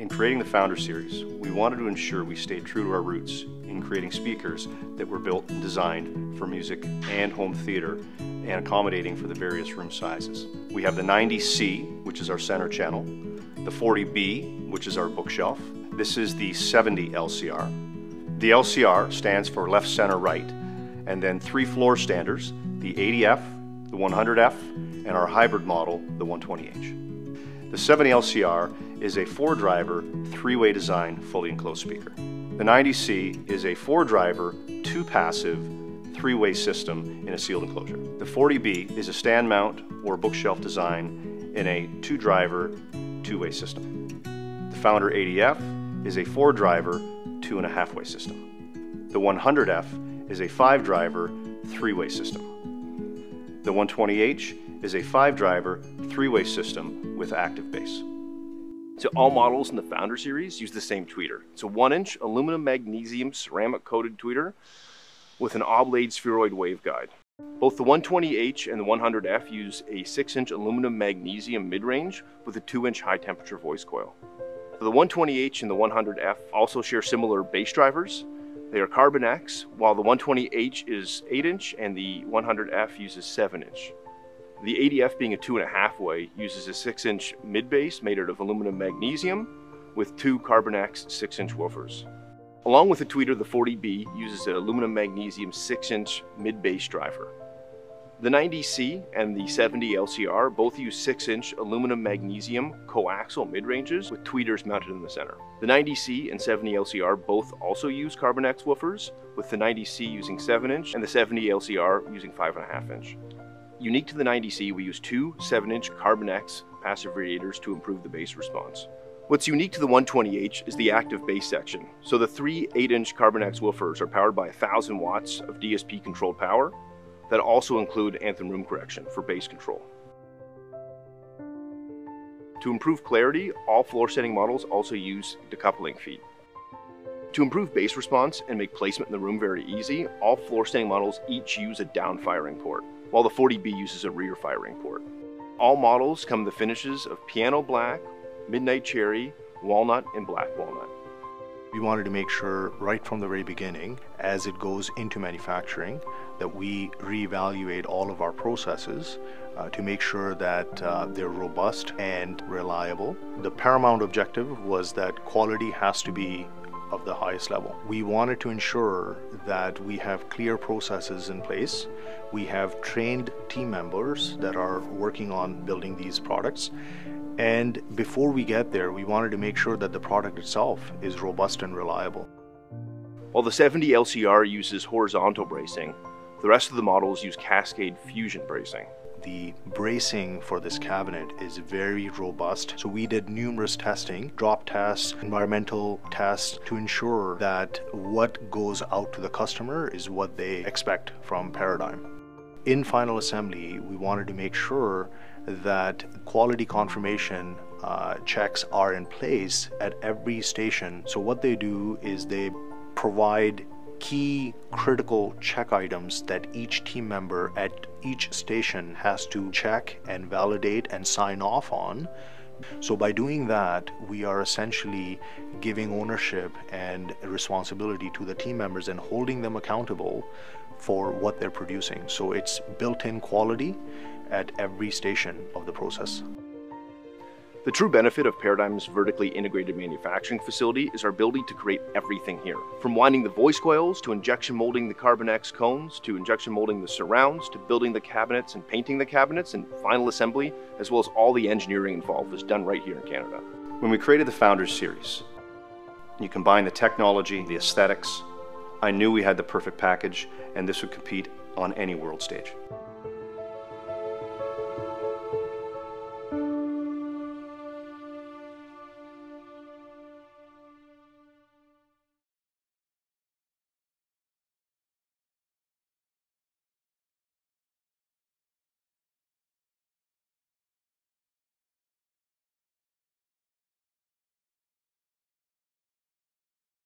In creating the Founder Series, we wanted to ensure we stayed true to our roots in creating speakers that were built and designed for music and home theater and accommodating for the various room sizes. We have the 90C, which is our center channel, the 40B, which is our bookshelf. This is the 70 LCR. The LCR stands for left, center, right, and then three floor standers, the 80F, the 100F, and our hybrid model, the 120H. The 70 LCR is a four driver, three way design, fully enclosed speaker. The 90C is a four driver, two passive, three way system in a sealed enclosure. The 40B is a stand mount or bookshelf design in a two driver, two way system. The Founder 80F is a four driver, two and a half way system. The 100F is a five driver, three way system. The 120H is a five driver, three way system with active bass. So all models in the Founder series use the same tweeter. It's a one inch aluminum magnesium ceramic coated tweeter with an oblate spheroid waveguide. Both the 120H and the 100F use a 6 inch aluminum magnesium mid-range with a 2 inch high temperature voice coil. The 120H and the 100F also share similar bass drivers. They are Carbon X, while the 120H is 8 inch and the 100F uses 7 inch. The 80F being a two and a half way uses a six inch mid bass made out of aluminum magnesium with two Carbon X six inch woofers. Along with the tweeter, the 40B uses an aluminum magnesium six inch mid bass driver. The 90C and the 70 LCR both use 6-inch aluminum magnesium coaxial mid-ranges with tweeters mounted in the center. The 90C and 70 LCR both also use Carbon X woofers, with the 90C using 7-inch and the 70 LCR using 5.5-inch. Unique to the 90C, we use two 7-inch Carbon X passive radiators to improve the bass response. What's unique to the 120H is the active bass section. So the three 8-inch Carbon X woofers are powered by 1000 watts of DSP controlled power that also include anthem room correction for bass control. To improve clarity, all floor standing models also use decoupling feet. To improve bass response and make placement in the room very easy, all floor standing models each use a down firing port while the 40B uses a rear firing port. All models come the finishes of piano black, midnight cherry, walnut, and black walnut. We wanted to make sure right from the very beginning, as it goes into manufacturing, that we reevaluate all of our processes uh, to make sure that uh, they're robust and reliable. The paramount objective was that quality has to be of the highest level. We wanted to ensure that we have clear processes in place. We have trained team members that are working on building these products. And before we get there, we wanted to make sure that the product itself is robust and reliable. While the 70 LCR uses horizontal bracing, the rest of the models use Cascade Fusion bracing. The bracing for this cabinet is very robust. So we did numerous testing, drop tests, environmental tests to ensure that what goes out to the customer is what they expect from Paradigm. In final assembly, we wanted to make sure that quality confirmation uh, checks are in place at every station. So what they do is they provide key critical check items that each team member at each station has to check and validate and sign off on. So by doing that, we are essentially giving ownership and responsibility to the team members and holding them accountable for what they're producing. So it's built-in quality at every station of the process. The true benefit of Paradigm's vertically integrated manufacturing facility is our ability to create everything here. From winding the voice coils, to injection molding the Carbon X cones, to injection molding the surrounds, to building the cabinets and painting the cabinets, and final assembly, as well as all the engineering involved is done right here in Canada. When we created the Founders Series, you combine the technology, the aesthetics, I knew we had the perfect package and this would compete on any world stage.